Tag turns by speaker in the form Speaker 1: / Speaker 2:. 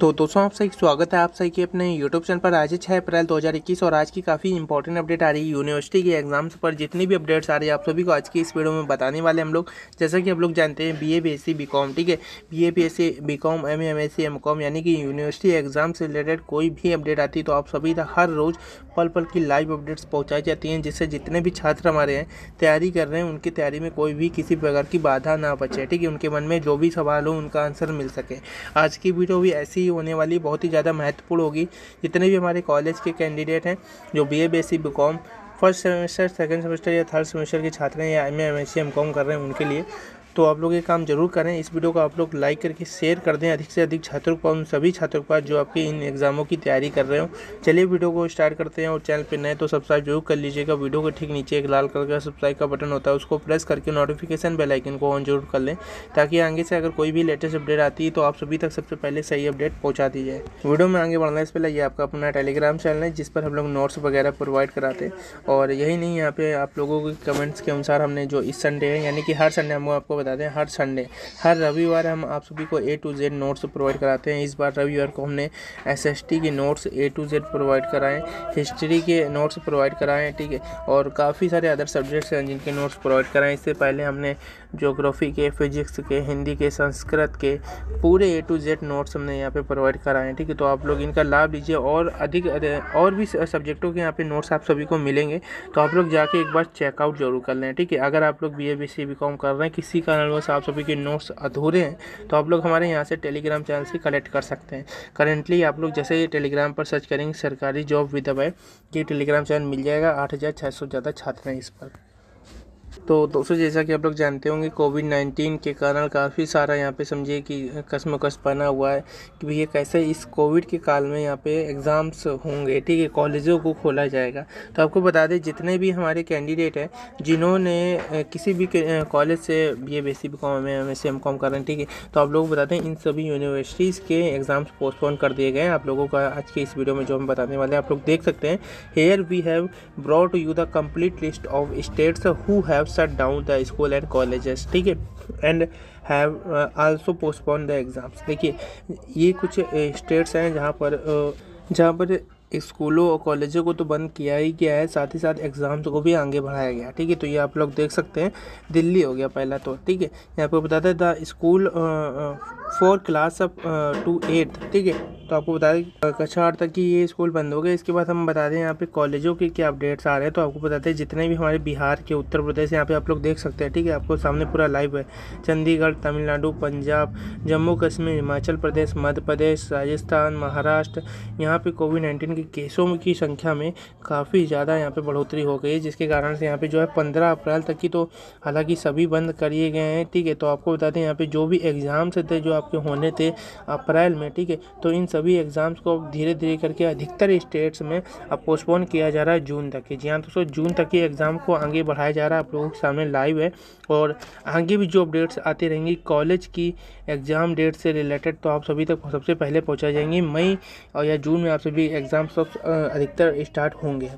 Speaker 1: तो दोस्तों, आप सही स्वागत है आप सही के अपने यूट्यूब चैनल पर। आज छः अप्रैल 2021 और आज की काफ़ी इंपॉर्टेंट अपडेट आ रही है यूनिवर्सिटी के एग्ज़ाम्स पर। जितनी भी अपडेट्स आ रही है, आप सभी को आज की इस वीडियो में बताने वाले हम लोग। जैसा कि आप लोग जानते हैं B A B S C B com ठीक है? B A B S C B com M M S C M com यानी कि यूनिवर्सिटी एग्ज़ाम से रिलेटेड कोई भी अपडेट आती है तो आप सभी तक हर रोज़ पल पल की लाइव अपडेट्स पहुँचाई जाती हैं, जिससे जितने भी छात्र हमारे हैं, तैयारी कर रहे हैं, उनकी तैयारी में कोई भी किसी प्रकार की बाधा ना बचे, ठीक है? उनके मन में जो भी सवाल हो, उनका आंसर मिल सके। आज की वीडियो भी ऐसी ही होने वाली बहुत ही ज़्यादा महत्वपूर्ण होगी। जितने भी हमारे कॉलेज के कैंडिडेट हैं, जो B A B S C first semester second semester या थर्ड सेमेस्टर के छात्र हैं या M A M S C M com कर रहे हैं उनके लिए तो आप लोग ये काम ज़रूर करें, इस वीडियो को आप लोग लाइक करके शेयर कर दें। अधिक से अधिक छात्रों को उन सभी छात्रों के पास जो आपके इन एग्जामों की तैयारी कर रहे हो। चलिए वीडियो को स्टार्ट करते हैं और चैनल पर नए तो सब्सक्राइब ज़रूर कर लीजिएगा। वीडियो के ठीक नीचे एक लाल कलर का सब्सक्राइब का बटन होता है, उसको प्रेस करके नोटिफिकेशन बेलाइकन को ऑन ज़रूर कर लें, ताकि आगे से अगर कोई भी लेटेस्ट अपडेट आती है तो आप सभी तक सबसे पहले सही अपडेट पहुँचा दी जाए। वीडियो में आगे बढ़ना इस पहले ये आपका अपना टेलीग्राम चैनल है, जिस पर हम लोग नोट्स वगैरह प्रोवाइड कराते हैं। और यही नहीं, यहाँ पे आप लोगों के कमेंट्स के अनुसार हमने जो इस संडे है, यानी कि हर संडे हम आपको बताते हैं हर संडे हर रविवार हम आप सभी को A to Z notes provide कराते हैं। इस बार रविवार को हमने एसएसटी के notes A to Z provide कराएँ हिस्ट्री के नोट्स प्रोवाइड कराएँ, ठीक है? और काफ़ी सारे अदर सब्जेक्ट्स हैं जिनके नोट्स प्रोवाइड कराएँ। इससे पहले हमने जोग्राफ़ी के फिजिक्स के, हिंदी के, संस्कृत के पूरे ए टू जेड नोट्स हमने यहाँ पे प्रोवाइड कराए, ठीक है? तो आप लोग इनका लाभ लीजिए और अधिक, और भी सब्जेक्टों के यहाँ पे नोट्स आप सभी को मिलेंगे। तो आप लोग जाके एक बार चेकआउट ज़रूर कर लें, ठीक है? अगर आप लोग B A B C B com कर रहे हैं, किसी कारणवश आप सभी के नोट्स अधूरे हैं तो आप लोग हमारे यहाँ से टेलीग्राम चैनल से कलेक्ट कर सकते हैं। करेंटली आप लोग जैसे ही टेलीग्राम पर सर्च करेंगे, सरकारी जॉब विद अवय ये टेलीग्राम चैनल मिल जाएगा। आठ हज़ार छः सौ ज़्यादा छात्र हैं इस पर। तो दोस्तों, जैसा कि आप लोग जानते होंगे कोविड नाइन्टीन के कारण काफ़ी सारा यहाँ पे समझिए कि कसमकस बना हुआ है कि भैया कैसे इस कोविड के काल में यहाँ पे एग्ज़ाम्स होंगे, ठीक है, कॉलेजों को खोला जाएगा। तो आपको बता दें, जितने भी हमारे कैंडिडेट हैं, जिन्होंने किसी भी कॉलेज से B A B C B com M M S M com कर रहे हैं, ठीक है तो आप लोग बताते हैं इन सभी यूनिवर्सिटीज़ के एग्ज़ाम्स पोस्टपोन कर दिए गए हैं। आप लोगों का आज की इस वीडियो में जो हम बताने वाले हैं, आप लोग देख सकते हैं here we have brought you the complete list of states who have shut down the school and colleges, ठीक है? And have also postpone the exams देखिए, ये कुछ स्टेट्स हैं जहाँ पर जहाँ पर स्कूलों और कॉलेजों को तो बंद किया ही किया है, साथ ही साथ एग्ज़ाम्स को भी आगे बढ़ाया गया ठीक है? तो ये आप लोग देख सकते हैं, दिल्ली हो गया पहला तो ठीक है? यहाँ पर बताते the school four class up to eight ठीक है? तो आपको बता दें कक्षा आठ तक की ये स्कूल बंद हो गए, इसके बाद हम बता दें यहाँ पे कॉलेजों के क्या अपडेट्स आ रहे हैं तो आपको बताते हैं जितने भी हमारे बिहार के, उत्तर प्रदेश, यहाँ पे आप लोग देख सकते हैं, ठीक है? आपको सामने पूरा लाइव है, चंडीगढ़, तमिलनाडु, पंजाब, जम्मू कश्मीर, हिमाचल प्रदेश, मध्य प्रदेश, राजस्थान, महाराष्ट्र, यहाँ पर कोविड नाइन्टीन के केसों की संख्या में काफ़ी ज़्यादा यहाँ पे बढ़ोतरी हो गई है, जिसके कारण से यहाँ पे जो है पंद्रह अप्रैल तक की तो हालाँकि सभी बंद करिए गए हैं, ठीक है? तो आपको बता दें, यहाँ पे जो भी एग्ज़ाम्स थे, जो आपके होने थे अप्रैल में, ठीक है? तो इन सभी एग्ज़ाम्स को धीरे धीरे करके अधिकतर स्टेट्स में अब पोस्टपोन किया जा रहा है जून तक की। जी हाँ दोस्तों, जून तक के एग्ज़ाम को आगे बढ़ाया जा रहा है, आप लोगों के सामने लाइव है और आगे भी जो अपडेट्स आती रहेंगी कॉलेज की एग्ज़ाम डेट से रिलेटेड तो आप सभी तक सबसे पहले पहुँचा जाएँगी। मई और या जून में आप सभी एग्ज़ाम सब अधिकतर स्टार्ट होंगे।